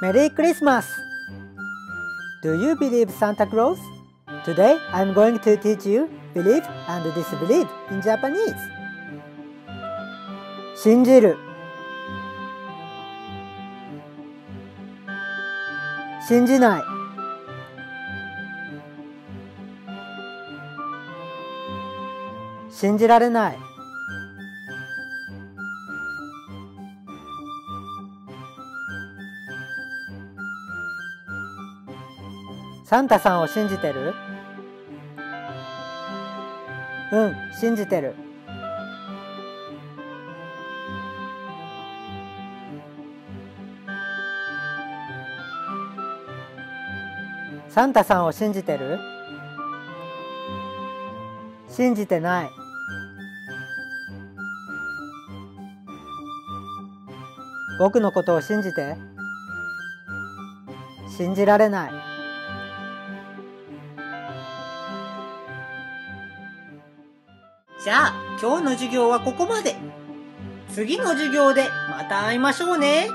Merry Christmas! Do you believe Santa Claus? Today I'm going to teach you believe and disbelieve in Japanese. 信じる信じない信じられないサンタさんを信じてる？うん信じてる。サンタさんを信じてる？信じてない。僕のことを信じて？信じられない。じゃあ、今日の授業はここまで。次の授業でまた会いましょうね。